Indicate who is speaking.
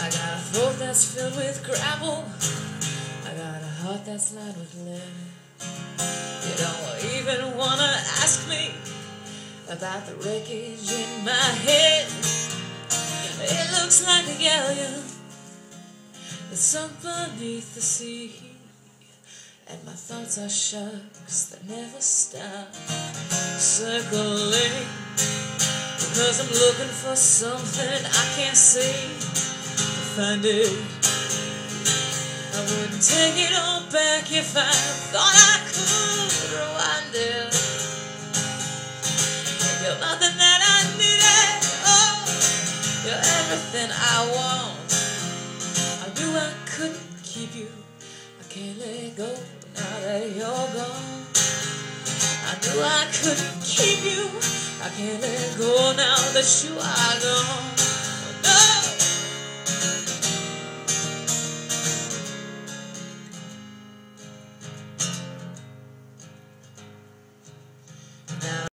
Speaker 1: I got a throat that's filled with gravel. I got a heart that's lined with lead. You don't even wanna ask me about the wreckage in my head. It looks like a galleon that's sunk beneath the sea. And my thoughts are sharks that never stop circling. Because I'm looking for something I can't see find it. I wouldn't take it all back if I thought I could rewind it. You're nothing that I needed. Oh, you're everything I want. I knew I couldn't keep you. I can't let go now that you're gone. I knew I couldn't keep you. I can't let go now that you are